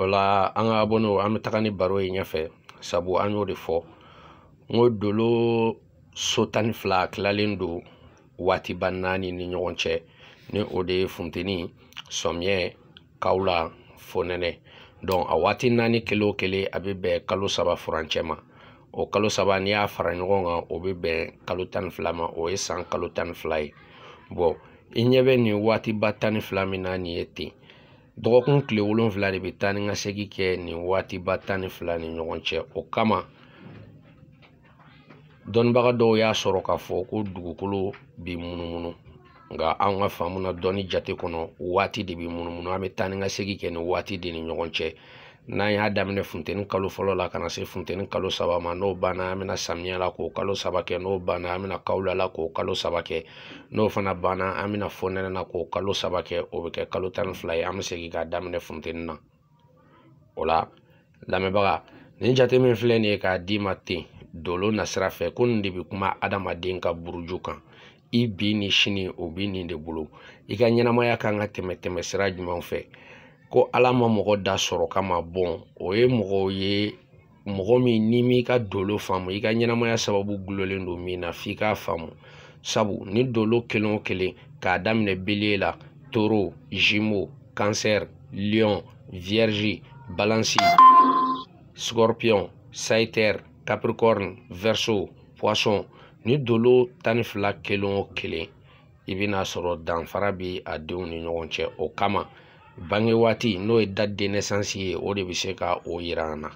o la an ka abɔnew an bɛ taga ni baro ye ɲɛfɛ sabu an y'o de fɔ n ko dolo so tan ni fila tilalen don waatiba naani ni ɲɔgɔn cɛ ni o de ye funteni sɔmiɲɛ kawla fonɛnɛ dɔn a waati naani kelen o kelen a bɛ bɛn kalo saba furancɛ ma o kalo saba n'i y'a fara ɲɔgɔn kan o bɛ bɛn kalo tan ni fila ma o ye san kalo tan ni fila ye bɔn i ɲɛ bɛ nin waatiba tan ni fila min na nin ye ten dɔgɔkun tile wolonfila de bɛ taa ni ka segin kɛ nin waatiba tan ni fila ni ɲɔgɔn cɛ o kama dɔnnibaga dɔw y'a sɔrɔ k'a fɔ ko dugukolo bɛ munumunu nka anw ka faamu na dɔnni jate kɔnɔ waati de bɛ munumunu an bɛ taa ni ka segin kɛ nin waati de ni ɲɔgɔn cɛ n'an y'a daminɛ funteni kalo fɔlɔ la ka na se funteni kalo saba ma n'o banna an bɛna samiya la k'o kalo saba kɛ n'o banna an bɛna kawula la k'o kalo saba kɛ n'o fana banna an bɛna fonɛnɛ na k'o kalo saba kɛ o bɛ kɛ kalo tan ni fila ye an bɛ segin k'a daminɛ funteni na o la lamɛnbaga nin jate min filɛ nin ye k'a d'i ma ten dolo nasira fɛ ko nin de bɛ kuma adamaden ka buruju kan i bi ni sini o bi nin de bolo i ka ɲɛnamaya kan ka tɛmɛ tɛmɛ sira jumɛn fɛ ko ala ma mɔgɔ da sɔrɔ kama bɔn o ye mɔgɔ ye mɔgɔ min n'i m'i ka dolo faamu i ka ɲɛnamaya sababu gulɔlen don min na f'i k'a faamu sabu ni dolo kelen o kelen k'a daminɛ belie la toro jimo kansɛr lion vierge balansi scorpion saitɛr capricorne verso pɔsɔn ni dolo tan ni fila kelen o kelen i bɛna sɔrɔ danfara bɛ a denw ni ɲɔgɔn cɛ o kama bange waati n'o ye date de naissance ye o de bɛ se ka o yira an na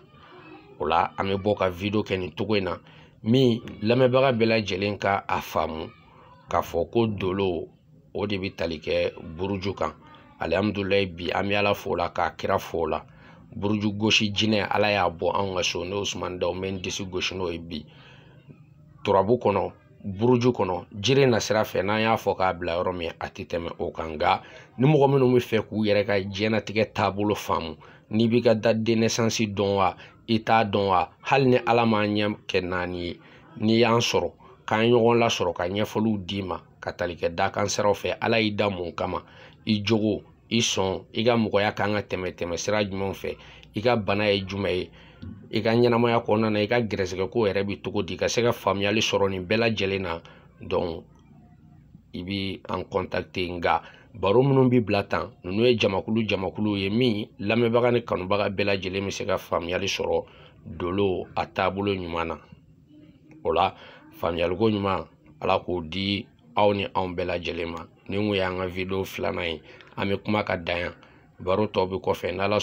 o la an bɛ bɔ ka video kɛ nin cogo in na min lamɛnbaga bɛɛ lajɛlen ka a faamu k'a fɔ ko dolo o de bɛ tali kɛ buruju kan alihamudulilayi bi an bɛ ala fo la k'a kira fo la buruju gosi jinɛ ala y'a bɔ anw ka so n'o sumani da o mɛ n disi gosi n'o ye bi turabu kɔnɔ buruju kɔnɔ jiri na sira fɛ n'an y'a fɔ k'a bila yɔrɔ min a tɛ tɛmɛ o kan nka ni mɔgɔ minnu bɛ fɛ k'u yɛrɛ ka diɲɛnatigɛ taabolo faamu n'i b'i ka da denesansi dɔn wa i t'a dɔn wa hali ni ala m'an ɲɛ kɛ naani ye n'i y'an sɔrɔ k'an ɲɔgɔn lasɔrɔ ka ɲɛfɔliw d'i ma ka tali kɛ dakan siraw fɛ ala y'i da mun kama i jogo i sɔn i ka mɔgɔya kan ka tɛmɛ tɛmɛ sira jumɛnw fɛ i ka bana ye jumɛn ye i ka ɲɛnamaya kɔnɔna na i ka gɛrɛsɛgɛ ko yɛrɛ bɛ cogo di ka se ka faamuyali sɔrɔ nin bɛɛ lajɛlen na dɔn i bɛ an kɔntakite nka baro minnu bɛ bila tan ninnu ye jamakulu jamakulu ye min lamɛnbaga ni kanubaga bɛɛ lajɛlen bɛ se ka faamuyali sɔrɔ dolo a taabolo ɲuman na o la faamuyaliko ɲuman ala k'o di aw ni anw bɛɛ lajɛlen ma ni ko y'an ka wideyo filanan ye an bɛ kuma ka dan yan baro tɔ bɛ kɔfɛ n'ala